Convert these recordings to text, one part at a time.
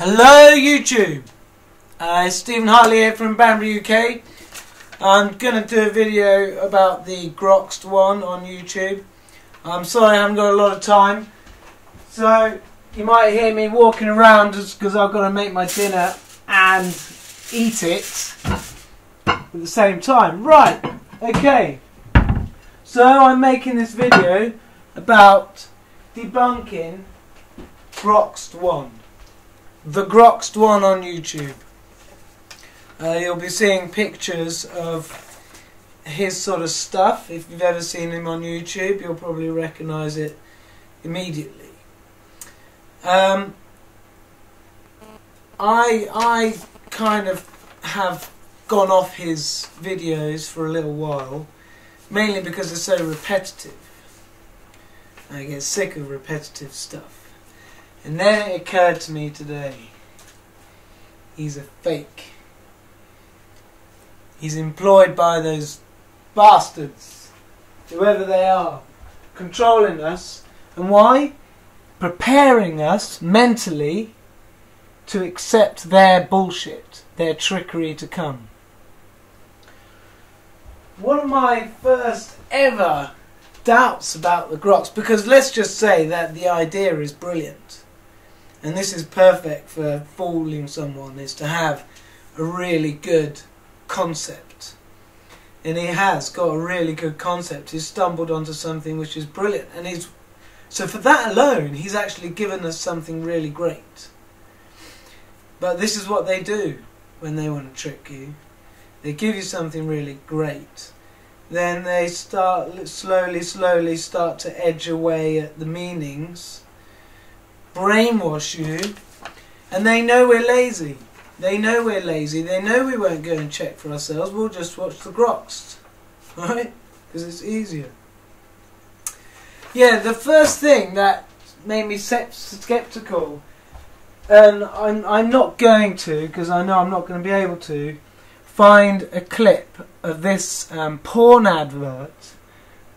Hello YouTube! Uh, Stephen Hartley here from Banbury UK. I'm going to do a video about the Groxt one on YouTube. I'm sorry I haven't got a lot of time. So you might hear me walking around just because I've got to make my dinner and eat it at the same time. Right, okay. So I'm making this video about debunking Groxt 1. The Groxt 1 on YouTube. Uh, you'll be seeing pictures of his sort of stuff. If you've ever seen him on YouTube, you'll probably recognise it immediately. Um, I I kind of have gone off his videos for a little while, mainly because they're so repetitive. I get sick of repetitive stuff. And then it occurred to me today, he's a fake. He's employed by those bastards, whoever they are, controlling us. And why? Preparing us mentally to accept their bullshit, their trickery to come. One of my first ever doubts about the Grox, because let's just say that the idea is brilliant, and this is perfect for fooling someone, is to have a really good concept. And he has got a really good concept. He's stumbled onto something which is brilliant. And he's so for that alone, he's actually given us something really great. But this is what they do when they want to trick you. They give you something really great. Then they start slowly, slowly start to edge away at the meanings, brainwash you, and they know we're lazy. They know we're lazy. They know we won't go and check for ourselves. We'll just watch the Groxt. Right? Because it's easier. Yeah, the first thing that made me skeptical, and I'm, I'm not going to, because I know I'm not going to be able to, find a clip of this um, porn advert,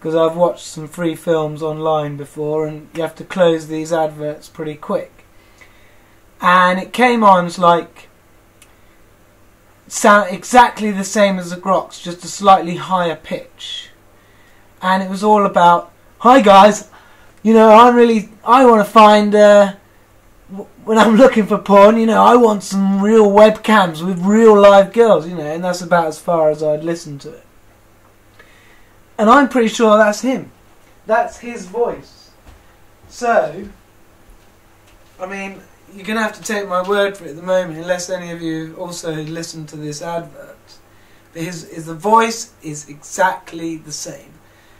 because I've watched some free films online before, and you have to close these adverts pretty quick. And it came on, like sound exactly the same as the Grox, just a slightly higher pitch. And it was all about, hi guys, you know, I'm really, I want to find, uh, when I'm looking for porn, you know, I want some real webcams with real live girls, you know, and that's about as far as I'd listen to it. And I'm pretty sure that's him. That's his voice. So, I mean, you're going to have to take my word for it at the moment, unless any of you also listen to this advert. But his, his the voice is exactly the same.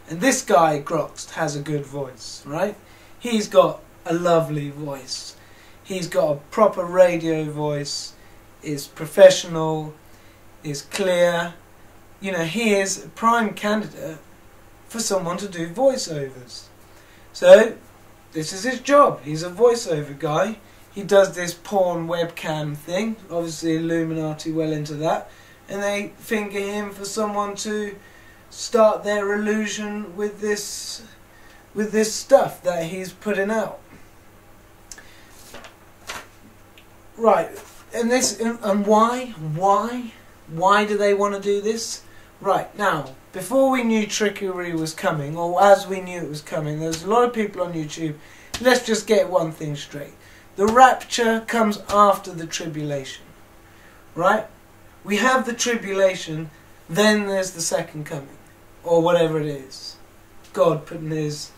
And this guy, Groxt, has a good voice, right? He's got a lovely voice. He's got a proper radio voice, is professional, is clear. You know, he is a prime candidate for someone to do voiceovers. So, this is his job. He's a voiceover guy he does this porn webcam thing. Obviously, Illuminati well into that, and they finger him for someone to start their illusion with this with this stuff that he's putting out. Right, and this and why why why do they want to do this? Right now, before we knew trickery was coming, or as we knew it was coming, there's a lot of people on YouTube. Let's just get one thing straight the rapture comes after the tribulation. Right? We have the tribulation, then there's the second coming. Or whatever it is. God putting his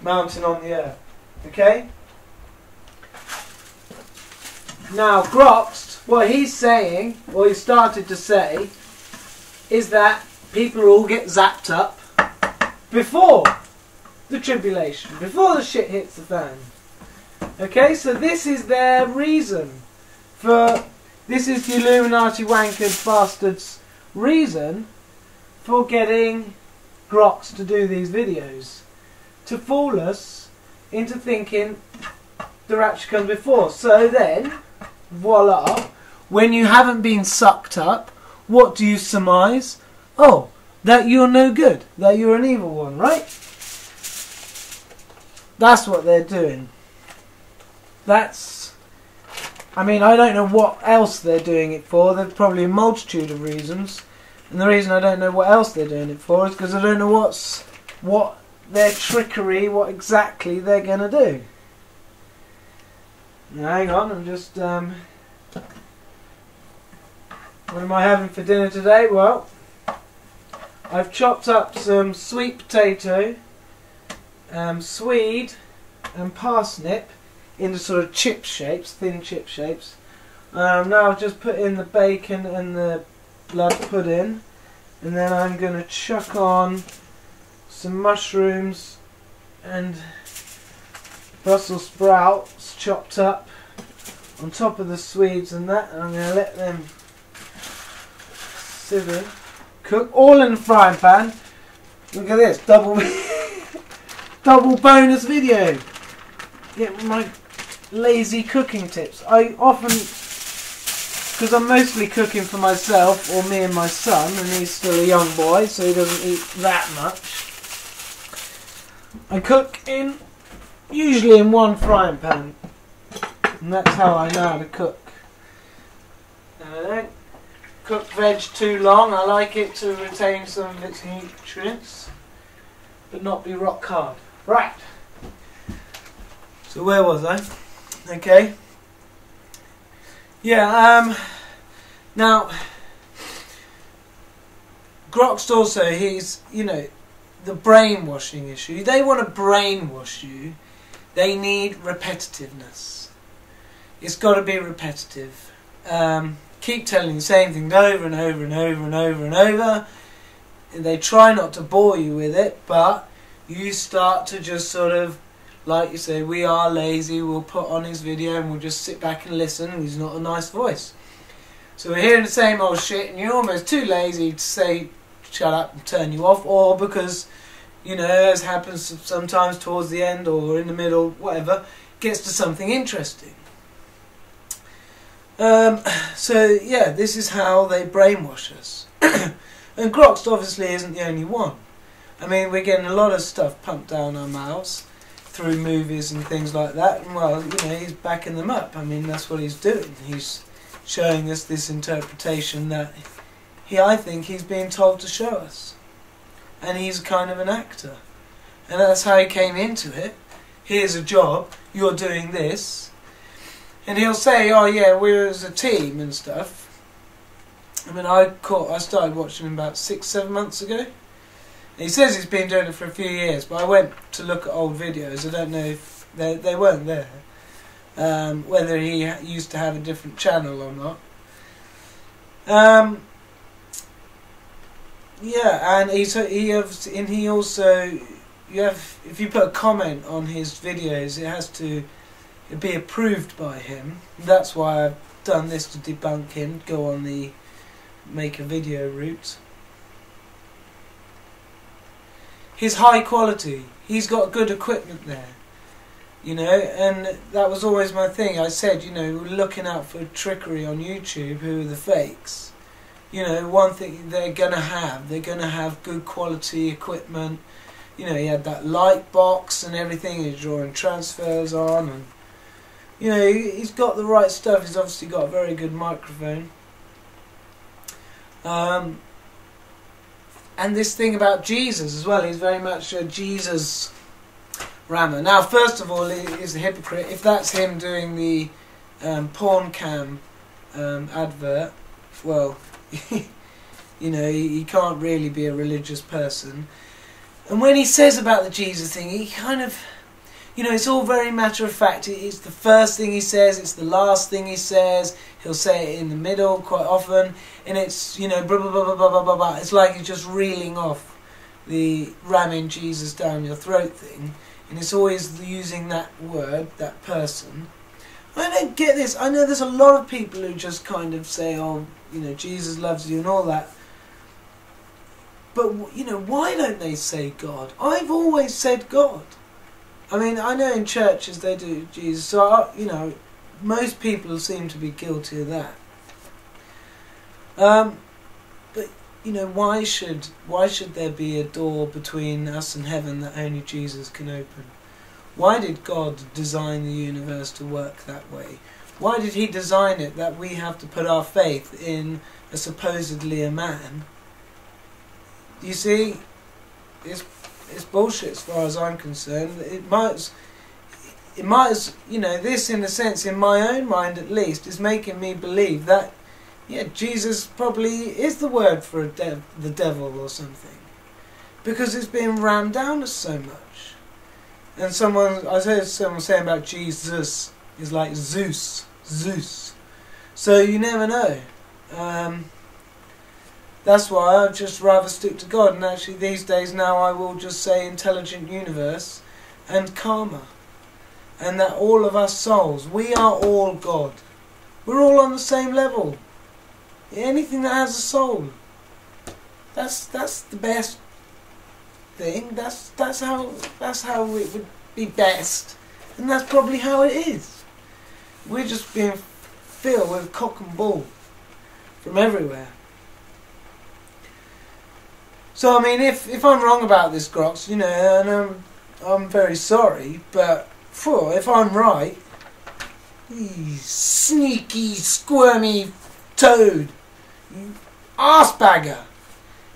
mountain on the earth. Okay? Now, Groxt, what he's saying, what he started to say, is that people all get zapped up before the tribulation, before the shit hits the fan. Okay, so this is their reason for this is the Illuminati wankered bastards reason for getting Grox to do these videos. To fool us into thinking the rapture comes before. So then, voila, when you haven't been sucked up, what do you surmise? Oh, that you're no good, that you're an evil one, right? That's what they're doing. That's I mean, I don't know what else they're doing it for. There's probably a multitude of reasons. And the reason I don't know what else they're doing it for is because I don't know what's what their trickery, what exactly they're going to do. Now, hang on, I'm just. Um, what am I having for dinner today? Well, I've chopped up some sweet potato, um, swede, and parsnip into sort of chip shapes, thin chip shapes. Um, now I've just put in the bacon and the blood pudding, and then I'm going to chuck on some mushrooms and Brussels sprouts chopped up on top of the Swedes and that, and I'm going to let them cook all in the frying pan. Look at this, double, double bonus video. Get my lazy cooking tips. I often, because I'm mostly cooking for myself or me and my son, and he's still a young boy, so he doesn't eat that much. I cook in, usually in one frying pan, and that's how I know how to cook. And I don't cook veg too long. I like it to retain some of its nutrients, but not be rock hard. Right. So where was I? Okay. Yeah, um, now, Groxt also, he's, you know, the brainwashing issue. They want to brainwash you. They need repetitiveness. It's got to be repetitive. Um, keep telling the same thing over and over and over and over and over. And they try not to bore you with it, but you start to just sort of like you say, we are lazy, we'll put on his video and we'll just sit back and listen. He's not a nice voice. So we're hearing the same old shit and you're almost too lazy to say shut up and turn you off or because, you know, as happens sometimes towards the end or in the middle, whatever, gets to something interesting. Um, so yeah, this is how they brainwash us. and Groxt obviously isn't the only one. I mean, we're getting a lot of stuff pumped down our mouths through movies and things like that. And well, you know, he's backing them up. I mean, that's what he's doing. He's showing us this interpretation that he, I think, he's being told to show us. And he's kind of an actor. And that's how he came into it. Here's a job, you're doing this. And he'll say, oh yeah, we're as a team and stuff. I mean, I caught, I started watching him about six, seven months ago. He says he's been doing it for a few years, but I went to look at old videos. I don't know if they, they weren't there. Um, whether he used to have a different channel or not. Um, yeah, and he has, and he also you have if you put a comment on his videos, it has to be approved by him. That's why I've done this to debunk him. Go on the make a video route his high quality. He's got good equipment there. You know, and that was always my thing. I said, you know, looking out for trickery on YouTube, who are the fakes. You know, one thing they're going to have, they're going to have good quality equipment. You know, he had that light box and everything, he's drawing transfers on, and, you know, he's got the right stuff. He's obviously got a very good microphone. Um, and this thing about Jesus as well. He's very much a Jesus rammer. Now, first of all, he's a hypocrite. If that's him doing the um, porn cam um, advert, well, you know, he, he can't really be a religious person. And when he says about the Jesus thing, he kind of you know, it's all very matter of fact. It's the first thing he says, it's the last thing he says. He'll say it in the middle quite often, and it's, you know, blah, blah, blah, blah, blah, blah, blah. It's like he's just reeling off the ramming Jesus down your throat thing, and it's always using that word, that person. I don't get this. I know there's a lot of people who just kind of say, oh, you know, Jesus loves you and all that. But, you know, why don't they say God? I've always said God. I mean, I know in churches they do Jesus, so I, you know, most people seem to be guilty of that. Um, but you know, why should why should there be a door between us and heaven that only Jesus can open? Why did God design the universe to work that way? Why did he design it that we have to put our faith in a supposedly a man? You see, it's it's bullshit as far as I'm concerned. It might, it might, you know, this in a sense, in my own mind at least, is making me believe that, yeah, Jesus probably is the word for dev- the devil or something, because it's being rammed down us so much. And someone, I heard someone saying about Jesus is like Zeus, Zeus. So you never know. Um, that's why I'd just rather stick to God. And actually, these days now, I will just say intelligent universe and karma. And that all of us souls, we are all God. We're all on the same level. Anything that has a soul, that's that's the best thing. That's that's how that's how it would be best, and that's probably how it is. We're just being filled with cock and bull from everywhere. So I mean, if if I'm wrong about this, Grox, you know, and I'm I'm very sorry, but for if I'm right, you sneaky, squirmy toad, you arse bagger.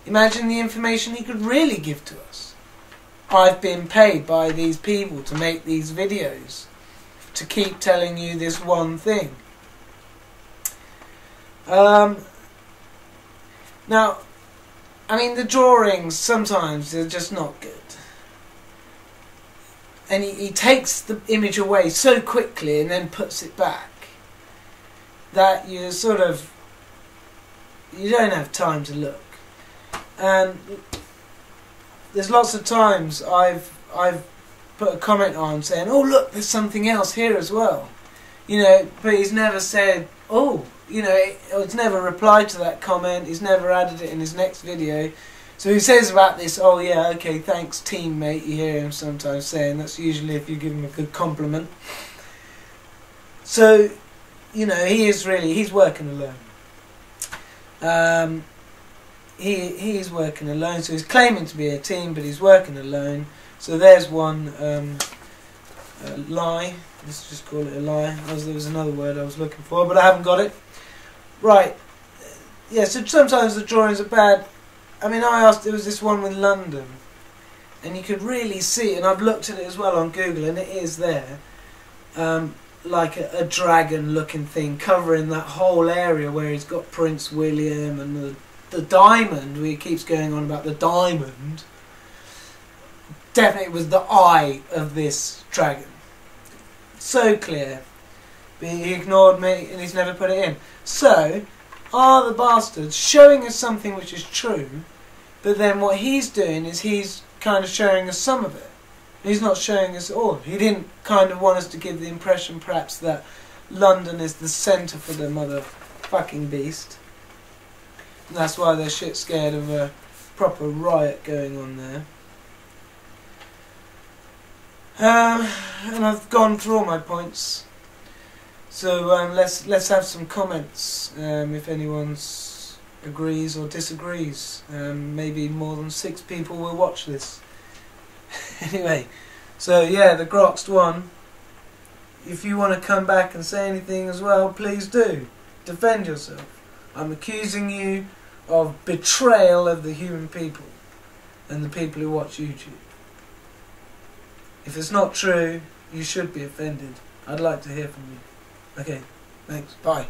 Imagine the information he could really give to us. I've been paid by these people to make these videos, to keep telling you this one thing. Um, now, I mean, the drawings sometimes they're just not good. And he, he takes the image away so quickly and then puts it back that you sort of you don't have time to look. And there's lots of times I've I've put a comment on saying, "Oh look, there's something else here as well," you know. But he's never said, "Oh, you know, he's never replied to that comment. He's never added it in his next video. So he says about this, oh yeah, okay, thanks teammate. You hear him sometimes saying that's usually if you give him a good compliment. So, you know, he is really he's working alone. Um, he he is working alone. So he's claiming to be a team, but he's working alone. So there's one um, lie. Let's just call it a lie. There was another word I was looking for, but I haven't got it. Right. Yeah, so sometimes the drawings are bad. I mean, I asked, there was this one with London, and you could really see, and I've looked at it as well on Google, and it is there, um, like a, a dragon-looking thing covering that whole area where he's got Prince William and the the diamond. Where he keeps going on about the diamond. Definitely was the eye of this dragon. So clear. But he ignored me, and he's never put it in. So, are the bastards showing us something which is true, but then what he's doing is he's kind of showing us some of it. He's not showing us all. He didn't kind of want us to give the impression, perhaps, that London is the centre for the motherfucking beast. And that's why they're shit scared of a proper riot going on there. Um, and I've gone through all my points. So um, let's let's have some comments um, if anyone agrees or disagrees. Um, maybe more than six people will watch this. anyway, so yeah, the Groxt one. If you want to come back and say anything as well, please do. Defend yourself. I'm accusing you of betrayal of the human people and the people who watch YouTube. If it's not true, you should be offended. I'd like to hear from you. Okay, thanks. Bye.